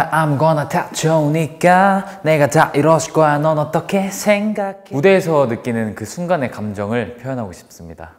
아무거나 다 좋으니까 내가 다 이뤘을 거야. 넌 어떻게 생각해? 무대에서 느끼는 그 순간의 감정을 표현하고 싶습니다.